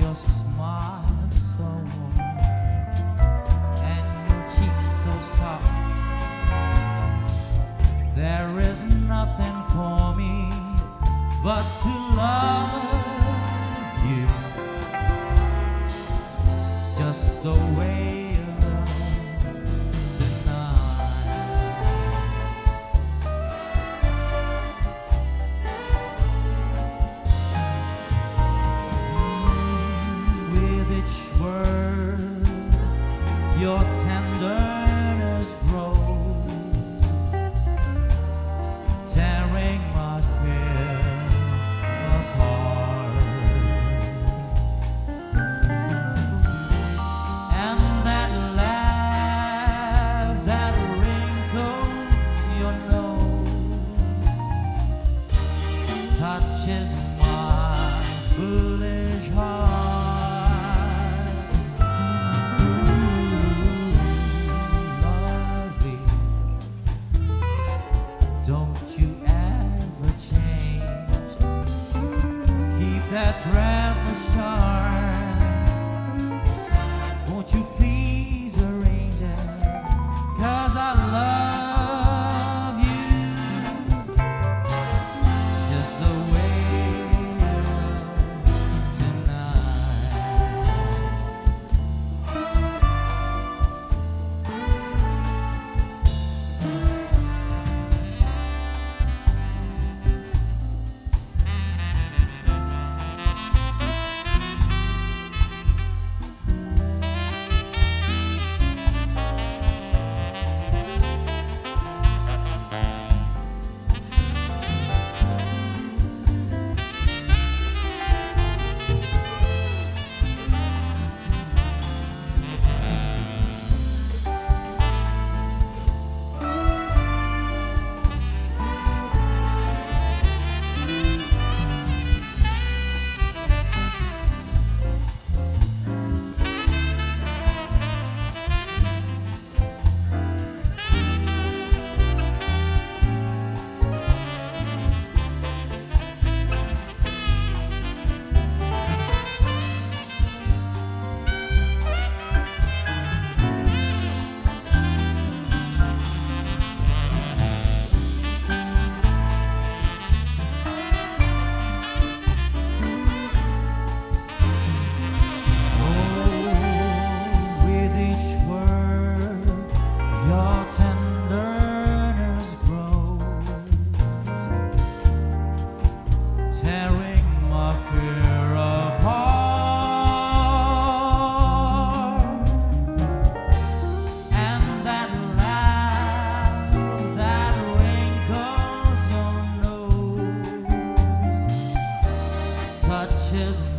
your smile so warm and your cheeks so soft. There is nothing for me but to love. foolish heart. touches